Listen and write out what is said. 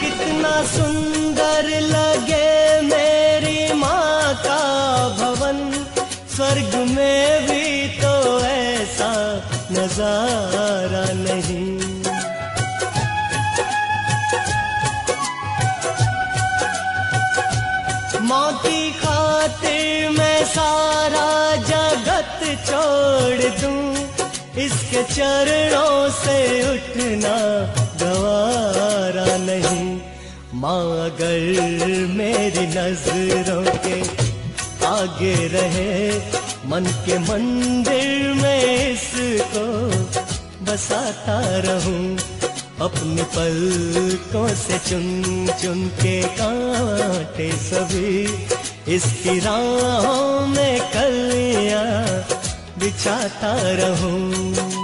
कितना सुंदर लगे मेरी माँ का भवन। स्वर्ग में भी तो ऐसा नज़ारा नहीं। माँ की खातिर मैं सारा जगत छोड़ दूँ। इसके चरणों से उठना गवारा नहीं। माँ अगर मेरी नज़रों के आगे रहे, मन के मंदिर में इसको बसाता रहूँ। अपने पलकों से चुन चुन के कांटे सभी इसकी राहों में कलियाँ बिछाता रहूँ।